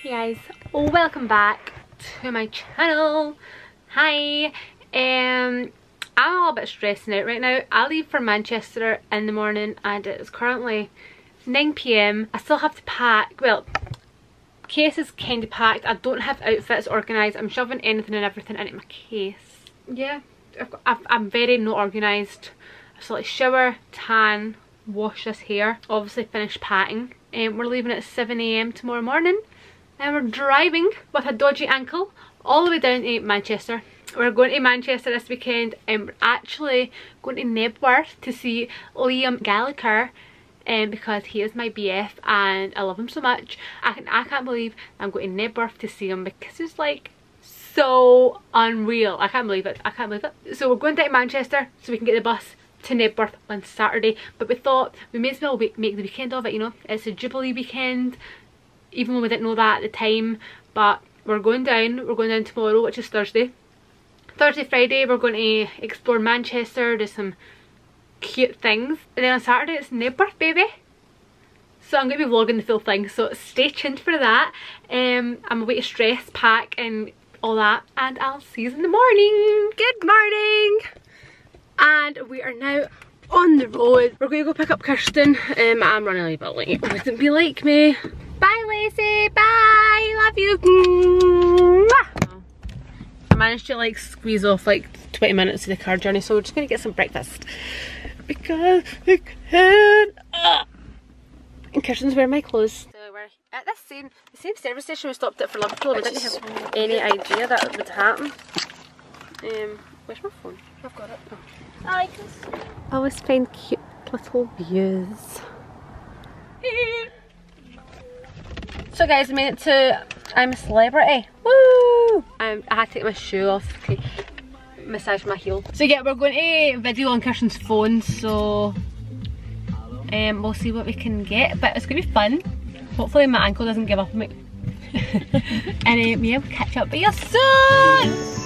Hey guys, welcome back to my channel. Hi, um, I'm a little bit stressing out right now. I leave for Manchester in the morning and it is currently 9pm. I still have to pack, well, case is kind of packed. I don't have outfits organised. I'm shoving anything and everything into my case. Yeah, i am very not organised. So like shower, tan, wash this hair, obviously finish packing. And um, we're leaving at 7am tomorrow morning and we're driving with a dodgy ankle all the way down to Manchester. We're going to Manchester this weekend and we're actually going to Knebworth to see Liam Gallagher um, because he is my BF and I love him so much. I, can, I can't believe I'm going to Knebworth to see him because it's like so unreal. I can't believe it. I can't believe it. So we're going down to Manchester so we can get the bus to Knebworth on Saturday but we thought we may as well make the weekend of it you know it's a Jubilee weekend even though we didn't know that at the time but we're going down we're going down tomorrow which is thursday. Thursday friday we're going to explore manchester do some cute things and then on saturday it's Knebworth baby. So i'm going to be vlogging the full thing so stay tuned for that. Um i'm away to stress pack and all that and i'll see you in the morning. Good morning! And we are now on the road. We're going to go pick up kirsten. Um i'm running a little bit late. Wouldn't be like me Bye, Lacey. Bye. Love you. I managed to like squeeze off like 20 minutes of the car journey, so we're just gonna get some breakfast because I can. Uh. And Kirsten's wearing my clothes. So we're at the same the same service station we stopped at for Liverpool. We didn't have any idea that would happen. Um, where's my phone? I've got it. Oh. I always find cute little views. So guys, I made it to I'm a Celebrity. Woo! Um, I had to take my shoe off to massage my heel. So yeah, we're going to video on Kirsten's phone, so um, we'll see what we can get. But it's going to be fun. Hopefully my ankle doesn't give up on me. and um, yeah, we'll catch up with you soon!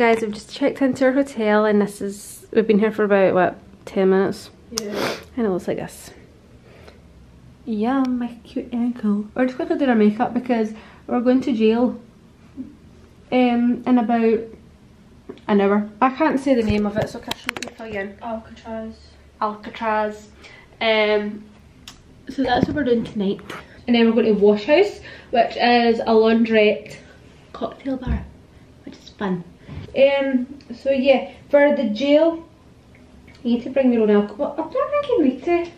Guys, we've just checked into our hotel and this is, we've been here for about, what, 10 minutes? Yeah. And it looks like this. Yeah, my cute ankle. We're just quickly doing our makeup because we're going to jail um, in about an hour. I can't say the name of it, so Kirsten, can you plug in? Alcatraz. Alcatraz. Um, so that's what we're doing tonight. And then we're going to Wash House, which is a laundrette cocktail bar, which is fun. Um, so yeah, for the jail, you need to bring your own alcohol. I don't think you need to.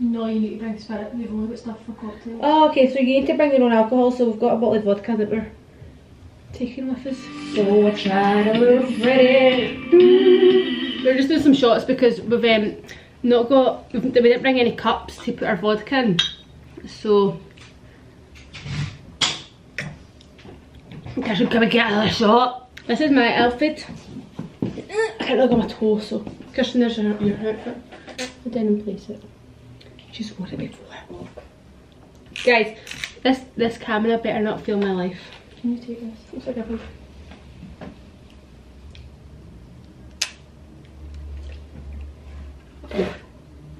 No, you need to bring spirit. We've only got stuff for cocktails. Oh, okay, so you need to bring your own alcohol. So we've got a bottle of vodka that we're taking with us. So I tried to ready. We're just doing some shots because we've um, not got, we didn't bring any cups to put our vodka in. So, I should come and get another shot. This is my outfit. I can't look at my toe, so Kirsten, there's your, your outfit. I didn't place it. She's worn it before. Guys, this this camera better not feel my life. Can you take this? Looks like everything.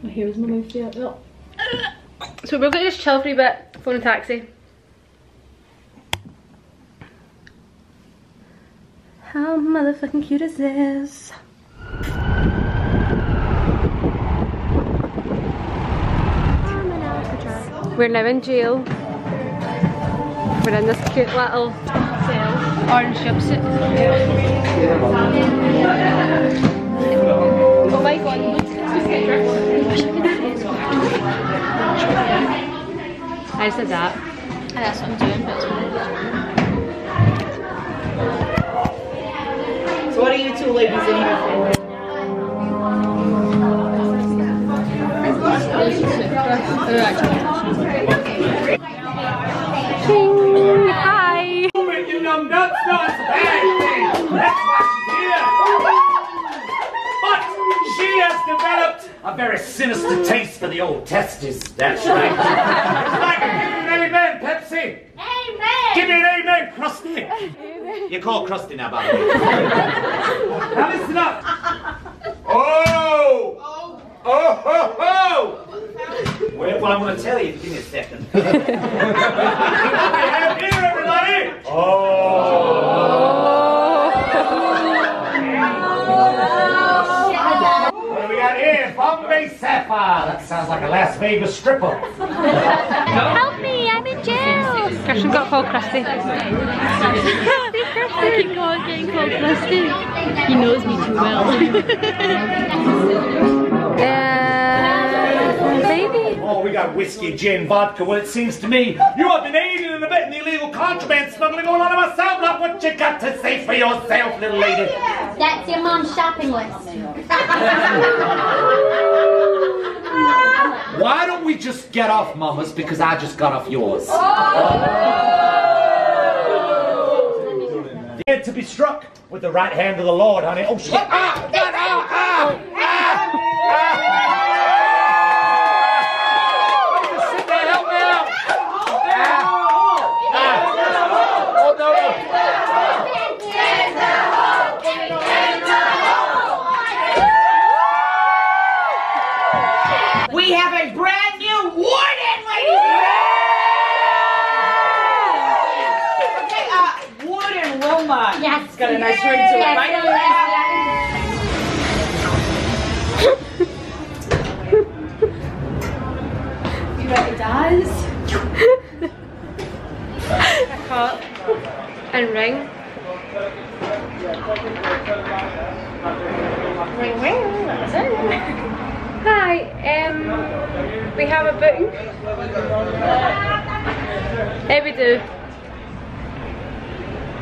My hair is my mouth yet. No. Oh. So we're going to just chill for a bit, phone a taxi. How motherfucking cute is this? We're now in jail. We're in this cute little orange jumpsuit. Oh my god, I said that. And that's what I'm doing. That's what I'm So what are you two ladies in here for? Hi. You know, nuts, nuts, bad thing. That's why she's here. But she has developed a very sinister taste for the old testes. That's right. like, give me an amen, Pepsi. Amen. Give me an amen, Krusty. You're called Krusty now, by the way. Las Vegas stripper. Help me, I'm in jail. Christian got called Christy. I keep calling, getting called Kristen. He knows me too well. Uh, baby. Oh, we got whiskey, gin, vodka. Well, it seems to me you have been aiding and abetting the illegal contraband smuggling going on in myself. Not what you got to say for yourself, little lady. That's your mom's shopping list. Why don't we just get off Mama's because I just got off yours? Oh! Dead to be struck with the right hand of the Lord, honey. Oh shit! Ah! Ah, ah, ah, ah. Just sit there, help me out. Ah, ah. Oh no, no. We have a brand new warden, ladies and Okay, uh, Warden Wilmot. Yes. It's got a nice ring to it, right? you bet it does. Cup and ring. Ring, ring, that's it. Hi, um, we have a booking. There we do.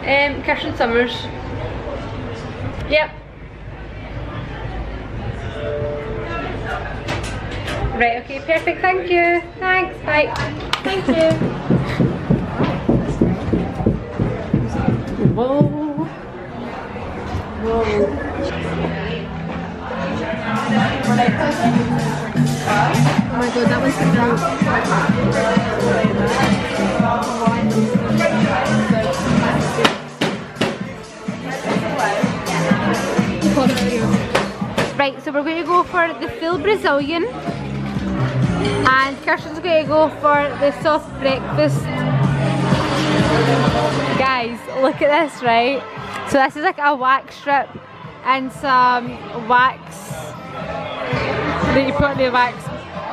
Um, Kirsten Summers. Yep. Right, okay, perfect, thank you. Thanks, bye. Thank you. Whoa. Whoa. Oh my god, that was the Right, so we're going to go for the full Brazilian. And Kirsten's going to go for the soft breakfast. Guys, look at this, right? So this is like a wax strip and some wax that you put in the wax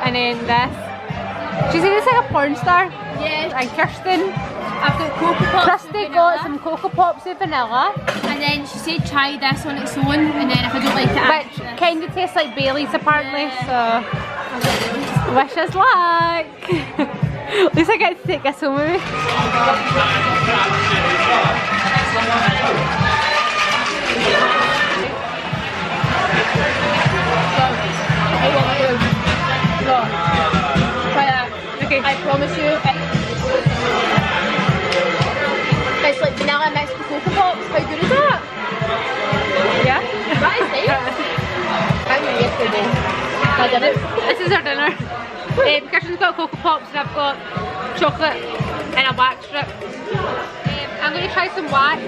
and then this. She said it's like a porn star. Yeah, And Kirsten, I've got Cocoa Pops vanilla. got some Cocoa Pops with vanilla, And then she said try this on its own, and then if I don't like it, which kind of tastes like Bailey's apparently, so wish us luck. At least I get to take this home with me. I want to. No. Try that. Okay. I promise you. Like vanilla mixed with Pops. How good is that? Yeah? Is nice. I knew yesterday. I did it. This is our dinner. Um, Kirsten's got Cocoa Pops and I've got chocolate and a wax strip. Um, I'm going to try some wax.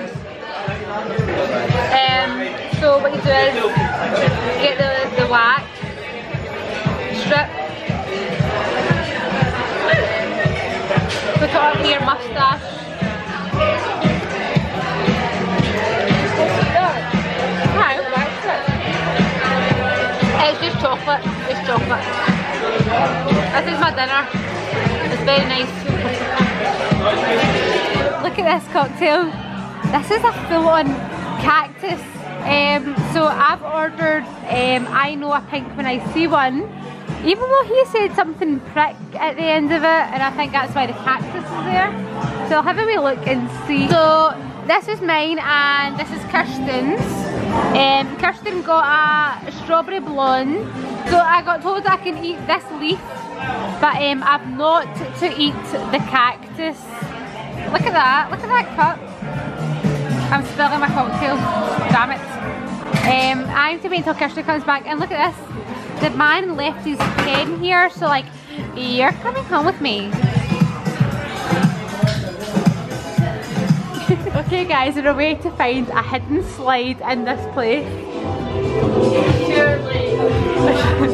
Um, so what you do is get the, the wax strip, chocolate. This is my dinner. It's very nice. Look at this cocktail. This is a full-on cactus Um, so I've ordered um, I know a pink when I see one. Even though he said something prick at the end of it, and I think that's why the cactus is there. So I'll have a wee look and see. So this is mine and this is Kirsten's. Um, Kirsten got a strawberry blonde. So I got told I can eat this leaf, but um, I've not to eat the cactus. Look at that, look at that cup. I'm spilling my cocktail, damn it. Um, I'm to wait until Kirsten comes back and look at this. The man left his pen here, so like, you're coming home with me. okay guys, we're away to find a hidden slide in this place. 哎呀。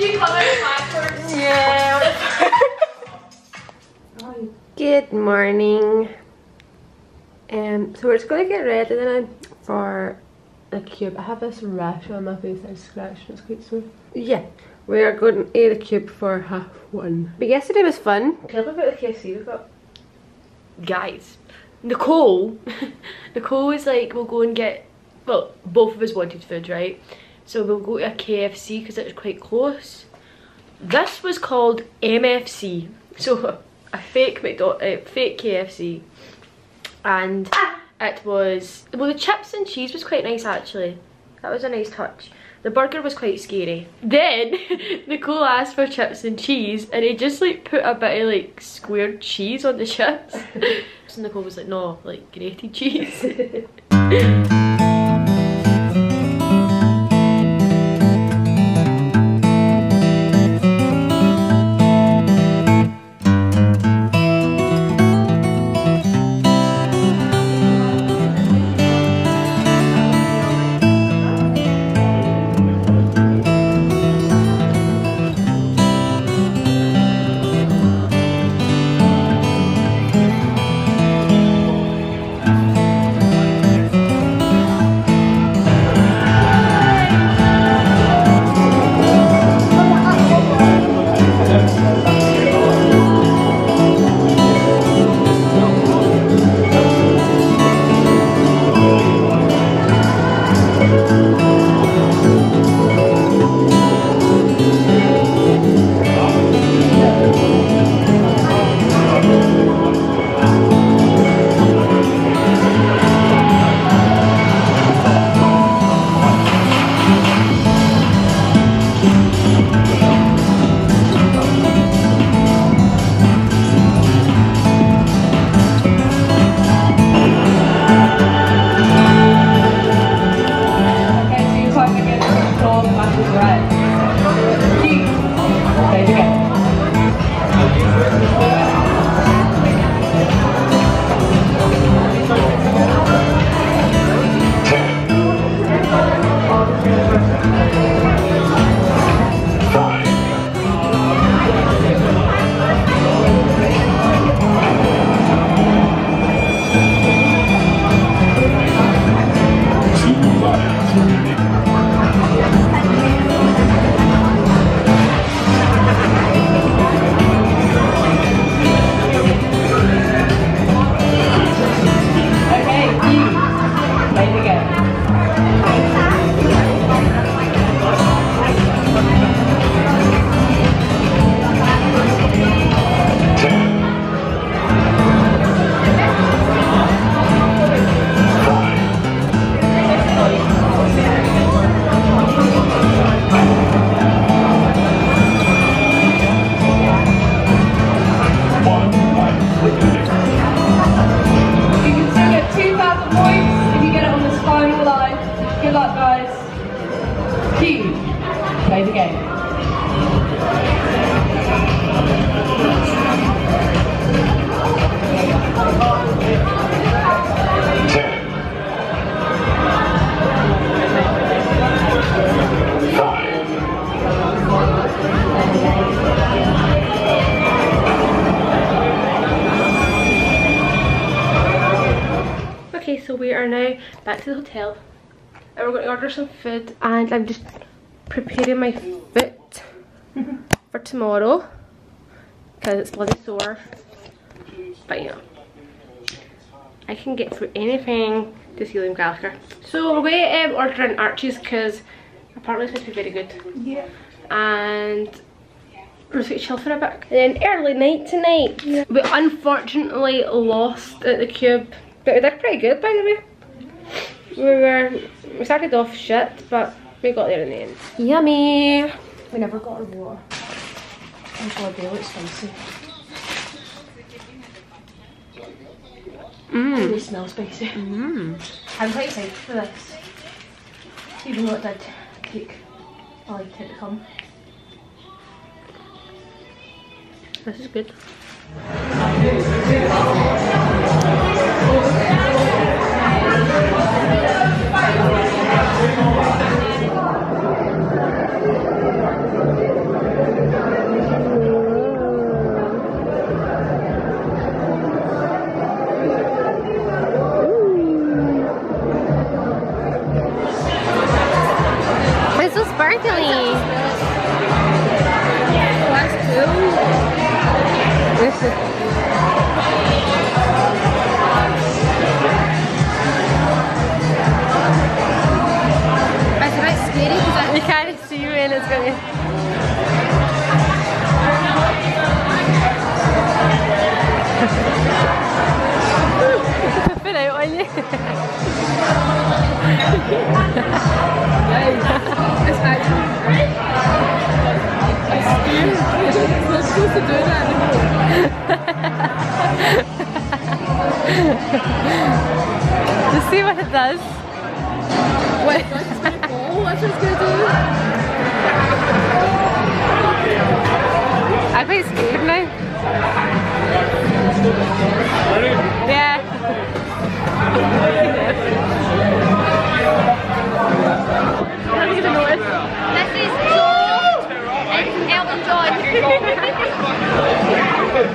Good morning. Um, so we're just going to get ready then for the cube. I have this rash on my face I scratched and it's quite sore. Yeah, we are going to eat the cube for half one. But yesterday was fun. Tell me about the KFC we got. guys nicole nicole was like we'll go and get well both of us wanted food right so we'll go to a kfc because it was quite close. This was called mfc so a fake uh, fake kfc and it was well the chips and cheese was quite nice actually. That was a nice touch. The burger was quite scary. Then nicole asked for chips and cheese and he just like put a bit of like squared cheese on the chips. So nicole was like no like grated cheese so we are now back to the hotel. And we're going to order some food. And I'm just preparing my foot for tomorrow. Because it's bloody sore. But you know. I can get through anything to see Liam Gallagher. So we're going to um, order an Archie's because apparently it's supposed to be very good. Yeah. And we're going to chill for a bit. And then early night tonight. Yeah. We unfortunately lost at the Cube. But we did pretty good by the way. We were, we started off shit, but we got there in the end. Yummy! We never got our water. Oh god, they look spicy. Mmm. They smell spicy. Mmm. I'm quite excited for this. Even though it did take a like it to come. This is good.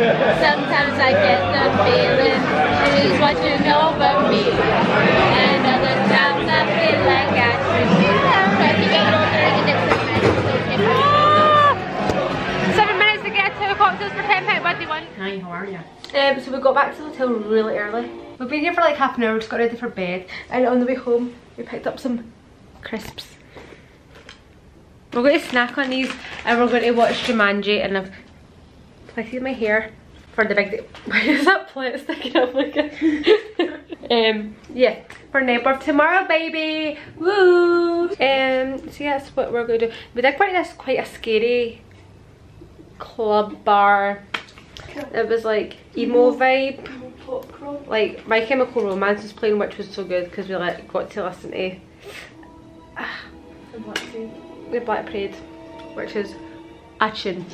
Sometimes I get the feeling he's watching over me, and other times I feel like I should be down. If you get older, you get seven minutes. Seven minutes to get two cocktails for ten pound. What do you want? Hi, how are you? Um, so we got back to the hotel really early. We've been here for like half an hour, just got ready for bed. And on the way home, we picked up some crisps. We're going to snack on these and we're going to watch Jumanji and I've plaited my hair for the big day. Why is that plant sticking up like a... um, yeah, for Knebworth tomorrow, baby! Woo! Um, so yeah, that's what we're going to do. We did quite this, quite a scary club bar. It was like emo vibe. Like My Chemical Romance was playing which was so good because we like got to listen to the Black Parade which is a tune.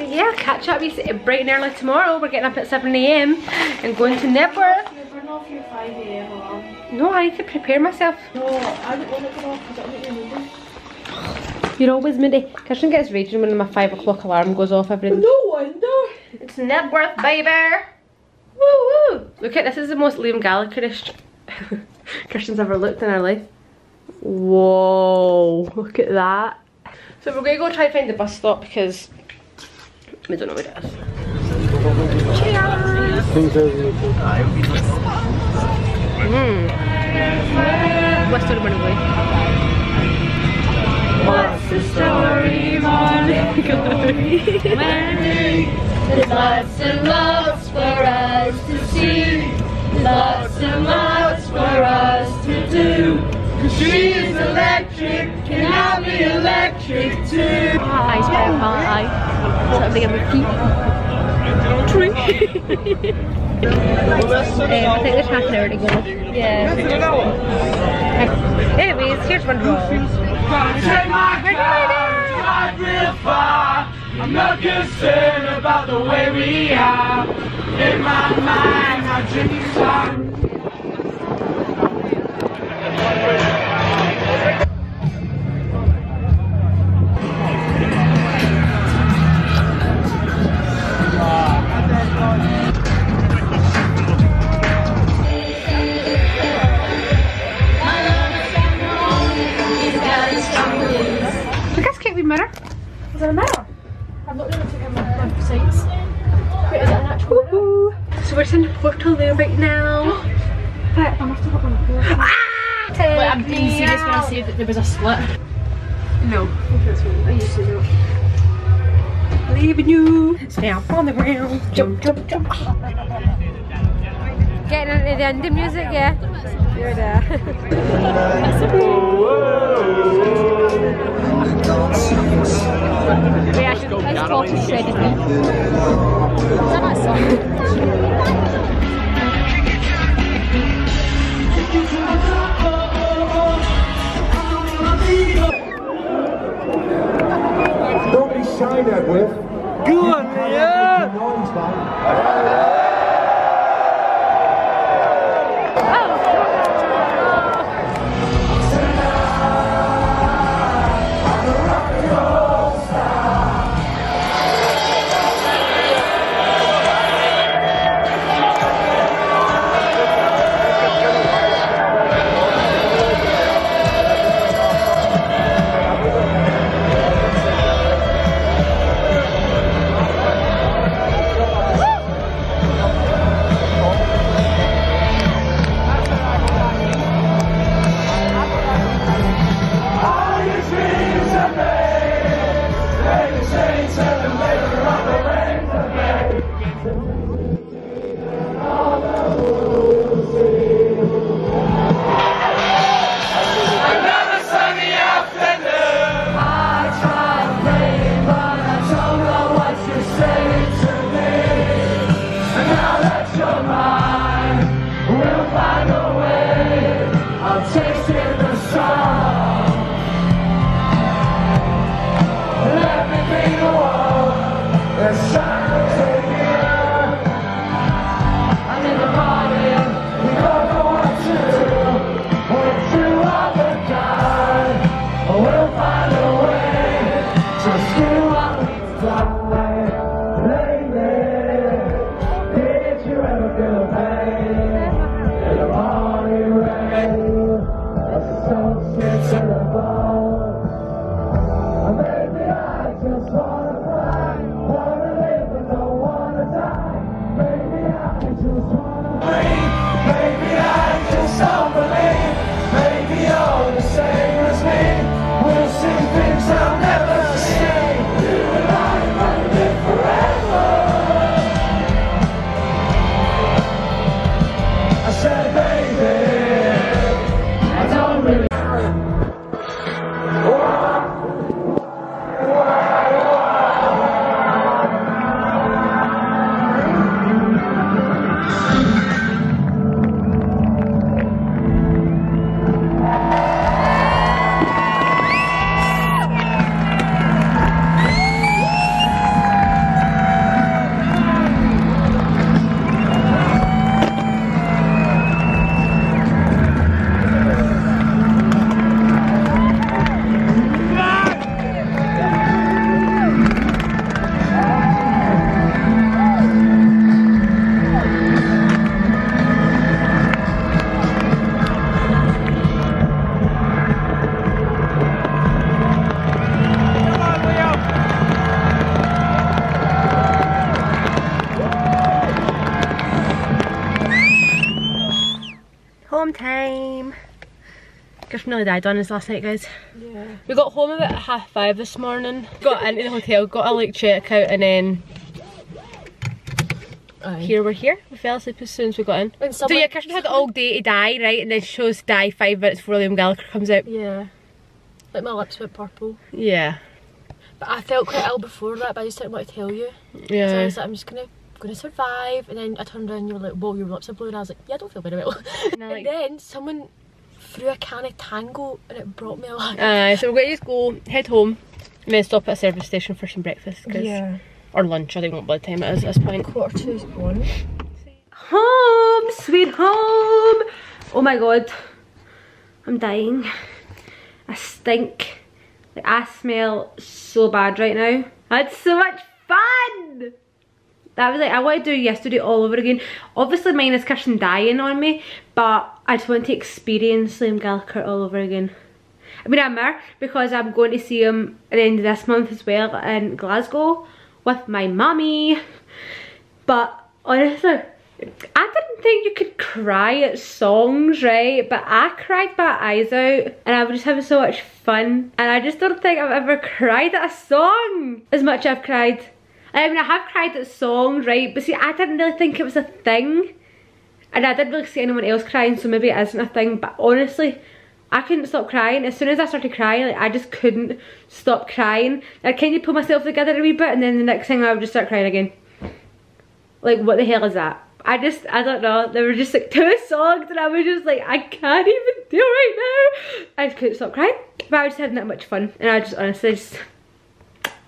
So yeah, catch up you see, bright and early tomorrow. We're getting up at 7am and going to Knebworth. You off your 5 a.m. alarm. No, I need to prepare myself. No, I don't want to go off because it'll make you moody. You're always moody. Kirsten gets raging when my 5 o'clock alarm goes off every No wonder. It's Knebworth, baby! Woo woo! Look at this is the most Liam Gallagher-ish Kirsten's ever looked in her life. Whoa! Look at that. So we're gonna go try and find the bus stop because we don't know where it is. Mmm. West Side Away. What's the story, Molly? There's lots and lots for us to see. Lots and lots for us to do. She's electric, can I'll be electric too. Ice by my eye. Something on my feet. Tree. um, I think there's half an hour to go. Yeah. Anyways, here's one roll. I'm not concerned about the way we are. In my mind, my dreams are. Jump, jump, jump. Getting into the indie music, yeah. You're there. Reaction. It's called to shredded me. Is that that song? Home nearly died on us last night, guys. Yeah. We got home about half five this morning. Got into the hotel, got a like checkout, and then here we're here. We fell asleep as soon as we got in. So yeah, Kirsten had all day to die, right? And then she chose die five minutes before Liam Gallagher comes out. Yeah. Like my lips went purple. Yeah. But I felt quite ill before that, but I just didn't want to tell you. Yeah. So I was like, I'm just gonna gonna survive. And then I turned around and you were like, whoa, your lips are blue. And I was like, yeah, I don't feel very well. And like- and then someone threw a can of Tango and it brought me alive. Uh, so we're going to just go, head home, and then stop at a service station for some breakfast. 'cause- Or lunch, I don't know what time it is at this point. Quarter to one. Home, sweet home. Oh my god, I'm dying. I stink. Like I smell so bad right now. I had so much fun. That was like, I want to do yesterday all over again. Obviously mine is Kirsten dying on me, but I just want to experience Liam Gallagher all over again. I mean I'm there because I'm going to see him at the end of this month as well in Glasgow with my mummy. But honestly, I didn't think you could cry at songs, right? But I cried my eyes out and I was just having so much fun. And I just don't think I've ever cried at a song as much as I've cried. Um, I mean, I have cried at songs, right? But see, I didn't really think it was a thing. And I didn't really see anyone else crying, so maybe it isn't a thing. But honestly, I couldn't stop crying. As soon as I started crying, like, I just couldn't stop crying. I kind of pull myself together a wee bit, and then the next thing I would just start crying again. Like, what the hell is that? I just, I don't know, there were just like two songs and I was just like, I can't even do right now. I just couldn't stop crying. But I was just having that much fun and I just honestly just,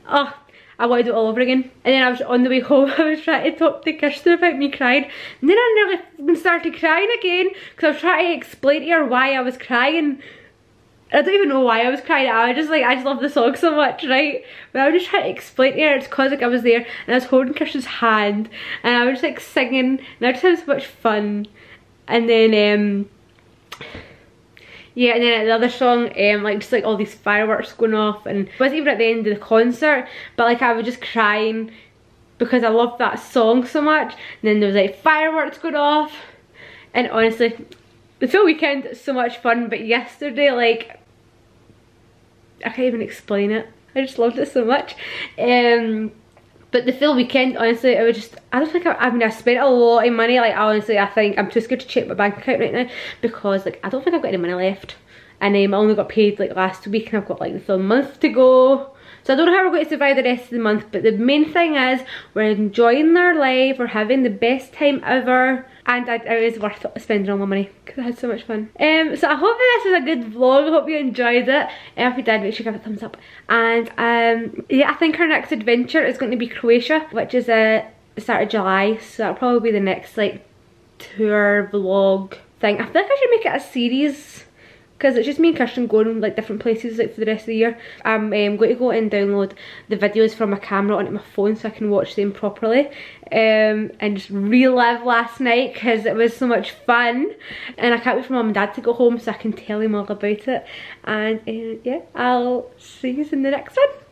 oh, I wanted it all over again. And then I was on the way home, I was trying to talk to Kirsten about me crying. And then I nearly started crying again because I was trying to explain to her why I was crying. I don't even know why I was crying. I was just like, I just love the song so much, right? But I was just trying to explain to her, it's cause like I was there and I was holding Kirsten's hand and I was just like singing and I just had so much fun. And then, um, yeah, and then another song, um, like just like all these fireworks going off and it wasn't even at the end of the concert, but like I was just crying because I loved that song so much. And then there was like fireworks going off and honestly, the full weekend so much fun, but yesterday like I can't even explain it. I just loved it so much. Um, but the full weekend, honestly, I was just, I don't think, I, I mean, I spent a lot of money, like, honestly, I think, I'm too scared to check my bank account right now, because, like, I don't think I've got any money left. And um, I only got paid, like, last week, and I've got, like, the full month to go. So I don't know how we're going to survive the rest of the month, but the main thing is, we're enjoying our life, we're having the best time ever, and it was worth spending all my money because I had so much fun. Um, so I hope that this was a good vlog. I hope you enjoyed it. And if you did, make sure you give it a thumbs up. And um, yeah, I think our next adventure is going to be Croatia, which is uh, the start of July. So that'll probably be the next like tour vlog thing. I like I should make it a series because it's just me and Kirsten going like different places like for the rest of the year. I'm um, going to go and download the videos from my camera onto my phone so I can watch them properly um, and just relive last night because it was so much fun and I can't wait for mum and dad to go home so I can tell them all about it and uh, yeah I'll see you in the next one.